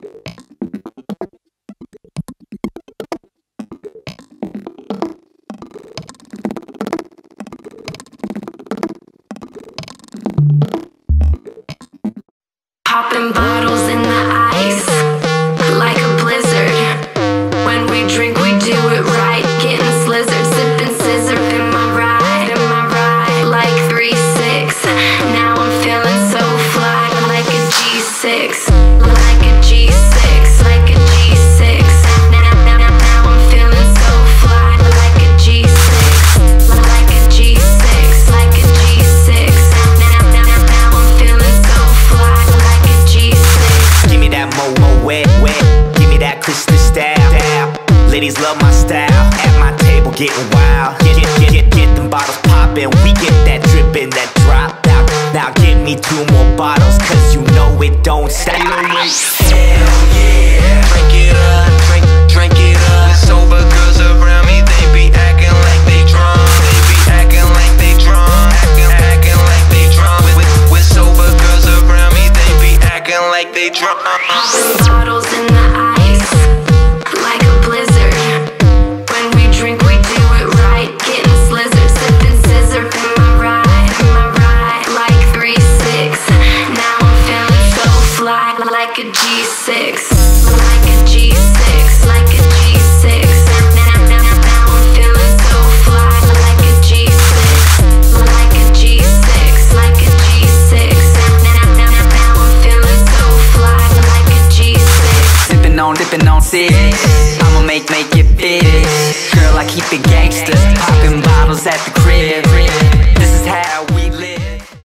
Popping bottles in the ice like a blizzard. When we drink, we do it right. Getting slizzard, sipping scissor in my ride, in my ride. Like 3 6. Now I'm feeling so fly, like a G6. Getting wild. Get get get get, get them bottles poppin'. We get that drippin', that drop out. Now give me two more bottles, cause you know it don't stop. Hell yeah, drink it up, drink, drink it up. Sober girls around me, they be acting like they drunk. They be acting like they drunk, acting, acting like they drunk. With, with sober girls around me, they be acting like they drunk. Sipping on, six. I'ma make, make it big. Girl, I keep it gangster. Popping bottles at the.